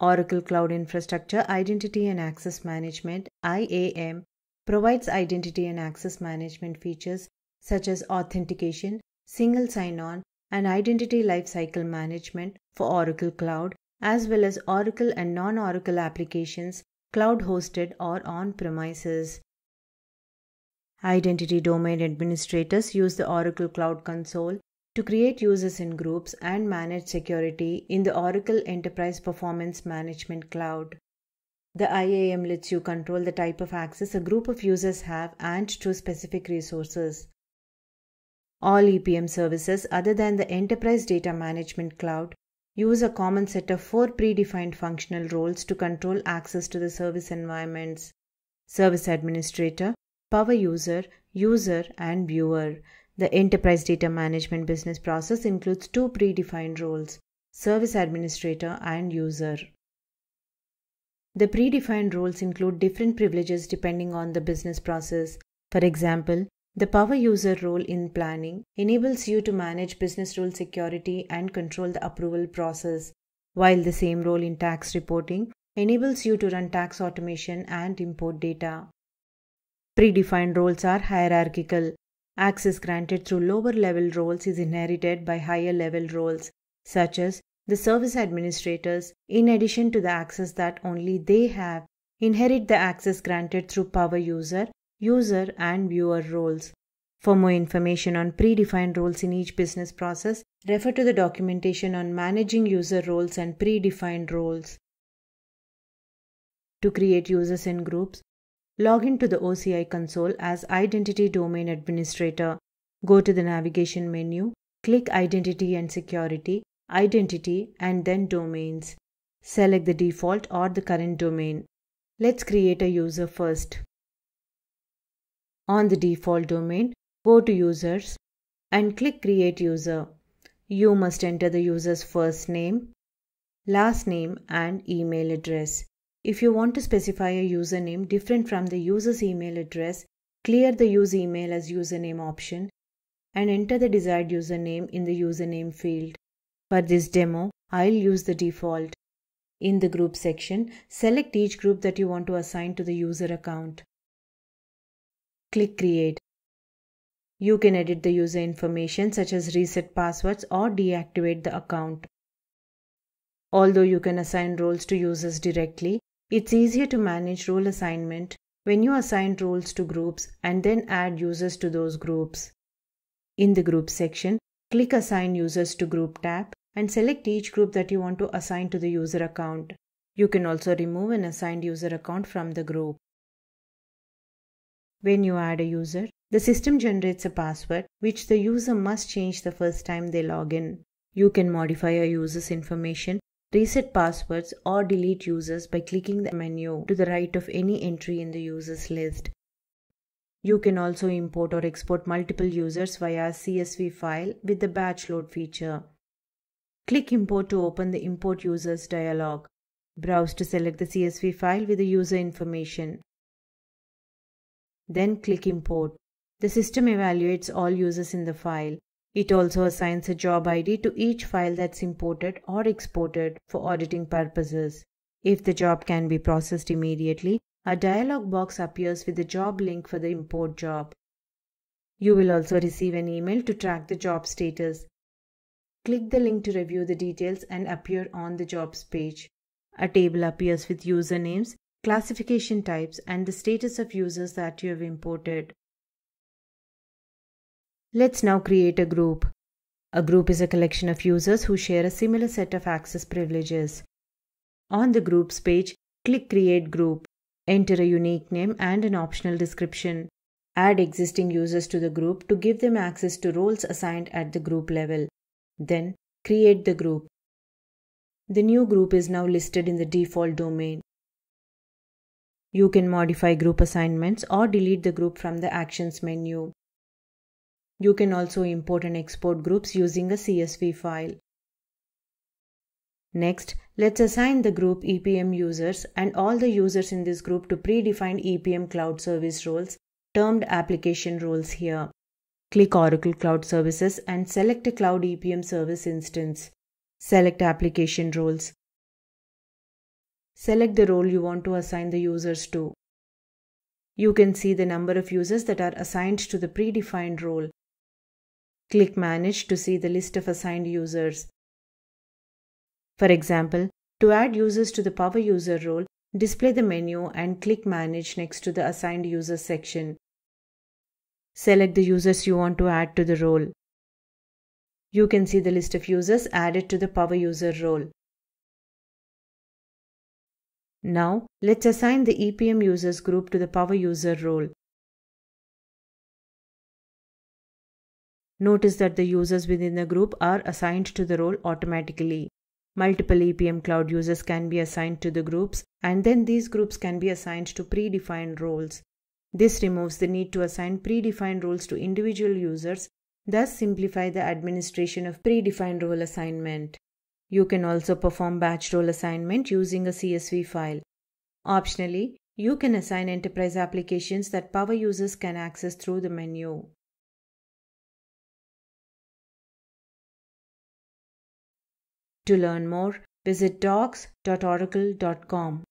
Oracle Cloud Infrastructure Identity and Access Management IAM provides identity and access management features such as authentication, single sign on, and identity lifecycle management for Oracle Cloud, as well as Oracle and non Oracle applications, cloud hosted or on premises. Identity domain administrators use the Oracle Cloud Console to create users in groups and manage security in the Oracle Enterprise Performance Management Cloud. The IAM lets you control the type of access a group of users have and to specific resources. All EPM services other than the Enterprise Data Management Cloud use a common set of four predefined functional roles to control access to the service environments Service Administrator, Power User, User, and Viewer. The Enterprise Data Management business process includes two predefined roles Service Administrator and User. The predefined roles include different privileges depending on the business process. For example, the power user role in planning enables you to manage business rule security and control the approval process, while the same role in tax reporting enables you to run tax automation and import data. Predefined roles are hierarchical. Access granted through lower level roles is inherited by higher level roles, such as the service administrators, in addition to the access that only they have, inherit the access granted through power user, user, and viewer roles. For more information on predefined roles in each business process, refer to the documentation on managing user roles and predefined roles. To create users in groups, log into the OCI console as Identity Domain Administrator. Go to the navigation menu, click Identity and Security, identity, and then domains. Select the default or the current domain. Let's create a user first. On the default domain, go to Users and click Create User. You must enter the user's first name, last name, and email address. If you want to specify a username different from the user's email address, clear the use email as username option and enter the desired username in the username field. For this demo, I'll use the default. In the group section, select each group that you want to assign to the user account. Click Create. You can edit the user information such as reset passwords or deactivate the account. Although you can assign roles to users directly, it's easier to manage role assignment when you assign roles to groups and then add users to those groups. In the Group section, click Assign Users to Group tab and select each group that you want to assign to the user account. You can also remove an assigned user account from the group. When you add a user, the system generates a password which the user must change the first time they log in. You can modify a user's information, reset passwords, or delete users by clicking the menu to the right of any entry in the users list. You can also import or export multiple users via a CSV file with the batch load feature. Click Import to open the Import Users dialog. Browse to select the CSV file with the user information. Then click Import. The system evaluates all users in the file. It also assigns a job ID to each file that's imported or exported for auditing purposes. If the job can be processed immediately, a dialog box appears with the job link for the import job. You will also receive an email to track the job status. Click the link to review the details and appear on the jobs page. A table appears with usernames, classification types, and the status of users that you have imported. Let's now create a group. A group is a collection of users who share a similar set of access privileges. On the Groups page, click Create Group. Enter a unique name and an optional description. Add existing users to the group to give them access to roles assigned at the group level. Then create the group. The new group is now listed in the default domain. You can modify group assignments or delete the group from the Actions menu. You can also import and export groups using a CSV file. Next, let's assign the group EPM users and all the users in this group to predefined EPM cloud service roles termed application roles here. Click Oracle Cloud Services and select a Cloud EPM service instance. Select Application Roles. select the role you want to assign the users to. You can see the number of users that are assigned to the predefined role. Click Manage to see the list of assigned users. For example, to add users to the Power User role, display the menu and click Manage next to the Assigned Users section. Select the users you want to add to the role. You can see the list of users added to the Power User role. Now, let's assign the EPM users group to the Power User role. Notice that the users within the group are assigned to the role automatically. Multiple EPM Cloud users can be assigned to the groups and then these groups can be assigned to predefined roles. This removes the need to assign predefined roles to individual users, thus simplify the administration of predefined role assignment. You can also perform batch role assignment using a CSV file. Optionally, you can assign enterprise applications that power users can access through the menu. To learn more, visit docs.oracle.com.